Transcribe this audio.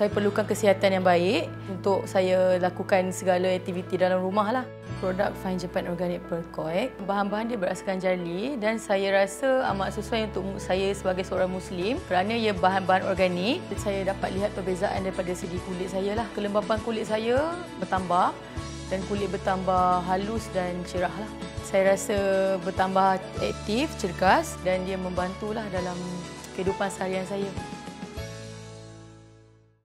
saya perlukan kesihatan yang baik untuk saya lakukan segala aktiviti dalam rumah lah. Produk Fine Japan Organic Pearl bahan-bahan dia berasaskan jarli dan saya rasa amat sesuai untuk saya sebagai seorang Muslim kerana ia bahan-bahan organik. Saya dapat lihat perbezaan daripada segi kulit saya lah. Kelembapan kulit saya bertambah dan kulit bertambah halus dan cerah lah. Saya rasa bertambah aktif, cergas dan dia membantulah dalam kehidupan seharian saya.